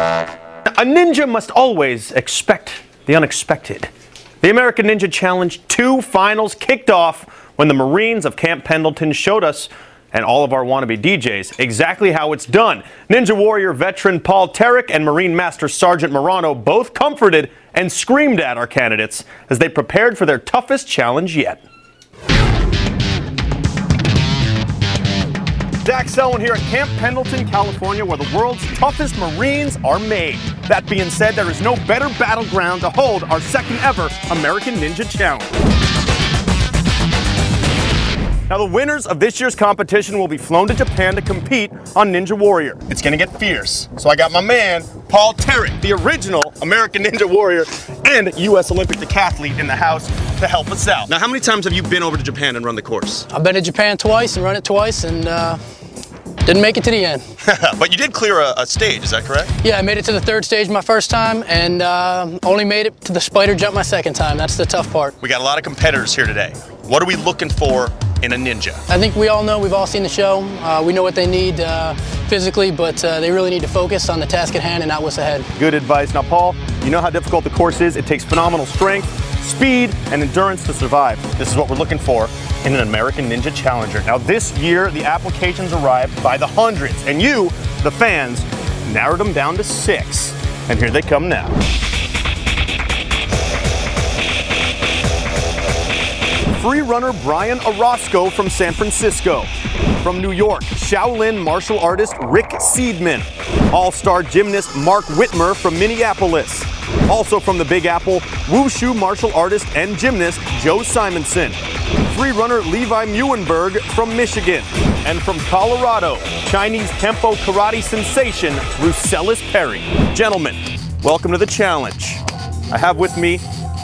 A ninja must always expect the unexpected. The American Ninja Challenge 2 finals kicked off when the Marines of Camp Pendleton showed us and all of our wannabe DJs exactly how it's done. Ninja Warrior veteran Paul Terek and Marine Master Sergeant Morano both comforted and screamed at our candidates as they prepared for their toughest challenge yet. Zach Selwyn here at Camp Pendleton, California, where the world's toughest Marines are made. That being said, there is no better battleground to hold our second ever American Ninja Challenge. Now, the winners of this year's competition will be flown to Japan to compete on Ninja Warrior. It's gonna get fierce. So I got my man, Paul Terek, the original American Ninja Warrior and U.S. Olympic decathlete in the house to help us out. Now, how many times have you been over to Japan and run the course? I've been to Japan twice and run it twice and uh, didn't make it to the end. but you did clear a, a, stage, is that correct? Yeah, I made it to the third stage my first time and uh, only made it to the spider jump my second time. That's the tough part. We got a lot of competitors here today. What are we looking for in a ninja? I think we all know, we've all seen the show. Uh, we know what they need uh, physically, but uh, they really need to focus on the task at hand and not what's ahead. Good advice. Now, Paul, you know how difficult the course is. It takes phenomenal strength, speed, and endurance to survive. This is what we're looking for in an American Ninja Challenger. Now, this year, the applications arrived by the hundreds, and you, the fans, narrowed them down to six. And here they come now. Free runner Brian Orozco from San Francisco. From New York, Shaolin martial artist Rick Seedman. All-star gymnast Mark Whitmer from Minneapolis. Also from the Big Apple, Wushu martial artist and gymnast Joe Simonson. Free runner Levi Meeuwenberg from Michigan. And from Colorado, Chinese Kempo Karate sensation Rucelis Perry. Gentlemen, welcome to the challenge. I have with me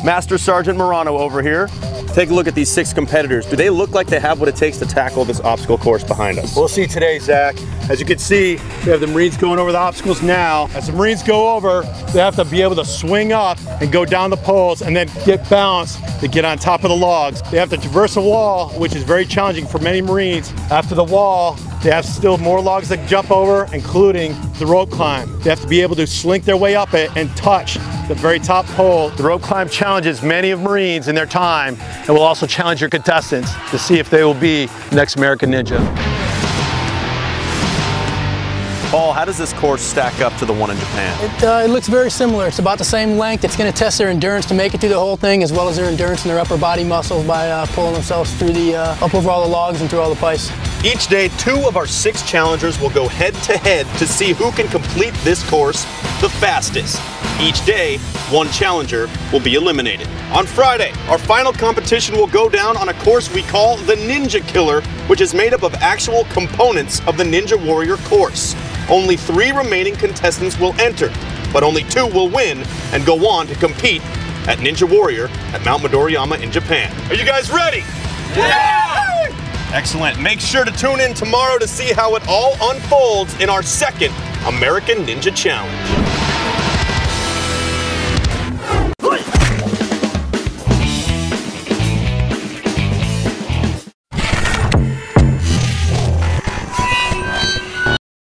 Master Sergeant Morano over here, Take a look at these six competitors. Do they look like they have what it takes to tackle this obstacle course behind us? We'll see today, Zach. As you can see, we have the Marines going over the obstacles now. As the Marines go over, they have to be able to swing up and go down the poles and then get balanced to get on top of the logs. They have to traverse a wall, which is very challenging for many Marines. After the wall, they have still more logs to jump over, including the rope climb. They have to be able to slink their way up it and touch the very top pole. The rope climb challenges many of Marines in their time and will also challenge your contestants to see if they will be next American Ninja. Paul, how does this course stack up to the one in Japan? It, uh, it looks very similar. It's about the same length. It's going to test their endurance to make it through the whole thing, as well as their endurance and their upper body muscles by uh, pulling themselves through the uh, up over all the logs and through all the pipes. Each day, two of our six challengers will go head to head to see who can complete this course the fastest. Each day, one challenger will be eliminated. On Friday, our final competition will go down on a course we call the Ninja Killer, which is made up of actual components of the Ninja Warrior course. Only three remaining contestants will enter, but only two will win and go on to compete at Ninja Warrior at Mount Midoriyama in Japan. Are you guys ready? Yeah! Excellent. Make sure to tune in tomorrow to see how it all unfolds in our second American Ninja Challenge.